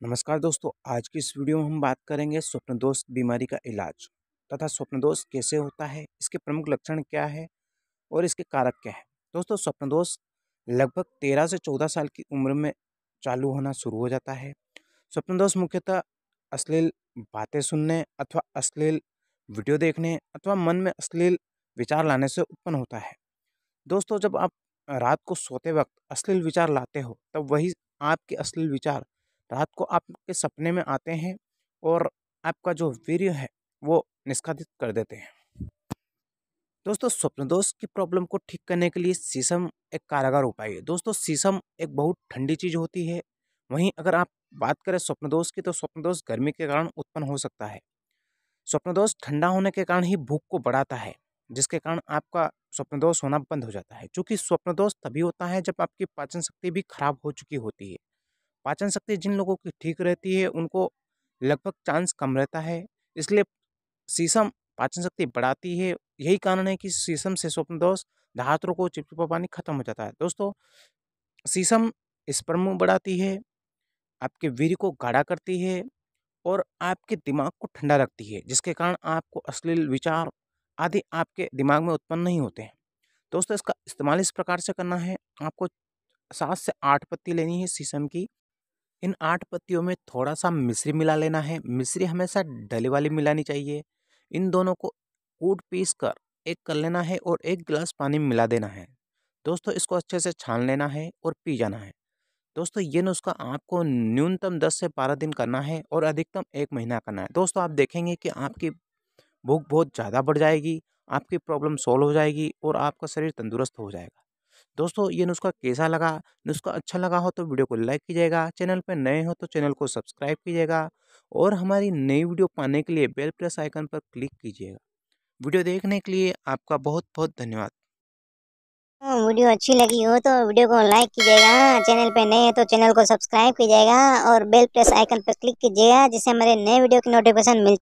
नमस्कार दोस्तों, आज की इस वीडियो में हम बात करेंगे स्वप्न दोष बीमारी का इलाज तथा स्वप्न दोष कैसे होता है, इसके प्रमुख लक्षण क्या है और इसके कारक क्या है। दोस्तों, स्वप्न दोष लगभग तेरह से चौदह साल की उम्र में चालू होना शुरू हो जाता है। स्वप्न दोष मुख्यतः अश्लील बातें सुनने अथवा अश्लील वीडियो देखने अथवा मन में अश्लील विचार लाने से उत्पन्न होता है। दोस्तों, जब आप रात को सोते वक्त अश्लील विचार लाते हो, तब वही आपके अश्लील विचार रात को आपके सपने में आते हैं और आपका जो वीर्य है, वो निष्कादित कर देते हैं। दोस्तों, स्वप्न दोष की प्रॉब्लम को ठीक करने के लिए शीशम एक कारागार उपाय है। दोस्तों, शीशम एक बहुत ठंडी चीज़ होती है। वहीं अगर आप बात करें स्वप्न दोष की तो स्वप्न दोष गर्मी के कारण उत्पन्न हो सकता है। स्वप्न दोष ठंडा होने के कारण ही भूख को बढ़ाता है, जिसके कारण आपका स्वप्न दोष होना बंद हो जाता है। क्योंकि स्वप्न दोष तभी होता है जब आपकी पाचन शक्ति भी खराब हो चुकी होती है। पाचन शक्ति जिन लोगों की ठीक रहती है, उनको लगभग चांस कम रहता है। इसलिए शीशम पाचन शक्ति बढ़ाती है। यही कारण है कि शीशम से स्वप्न दोष धात्रों को चिपचिपा पानी खत्म हो जाता है। दोस्तों शीशम स्पर्म बढ़ाती है, आपके वीर को गाढ़ा करती है और आपके दिमाग को ठंडा रखती है, जिसके कारण आपको अश्लील विचार आदि आपके दिमाग में उत्पन्न नहीं होते हैं। दोस्तों, इसका इस्तेमाल इस प्रकार से करना है। आपको सात से आठ पत्ती लेनी है शीशम की। इन आठ पत्तियों में थोड़ा सा मिश्री मिला लेना है। मिश्री हमेशा डली वाली मिलानी चाहिए। इन दोनों को कूट पीस कर एक कर लेना है और एक गिलास पानी मिला देना है। दोस्तों, इसको अच्छे से छान लेना है और पी जाना है। दोस्तों, ये नुस्खा आपको न्यूनतम दस से बारह दिन करना है और अधिकतम एक महीना करना है। दोस्तों, आप देखेंगे कि आपकी भूख बहुत ज़्यादा बढ़ जाएगी, आपकी प्रॉब्लम सॉल्व हो जाएगी और आपका शरीर तंदुरुस्त हो जाएगा। दोस्तों, ये नुस्खा कैसा लगा? नुस्खा अच्छा लगा हो तो वीडियो को लाइक कीजिएगा, चैनल पर नए हो तो चैनल को सब्सक्राइब कीजिएगा और हमारी नई वीडियो पाने के लिए बेल प्रेस आइकन पर क्लिक कीजिएगा। वीडियो देखने के लिए आपका बहुत बहुत धन्यवाद वीडियो अच्छी लगी हो तो वीडियो को लाइक कीजिएगा, चैनल पे नए हैं तो चैनल को सब्सक्राइब कीजिएगा और बेल प्रेस आइकन पर क्लिक कीजिएगा, जिससे हमारे नए वीडियो की नोटिफिकेशन मिल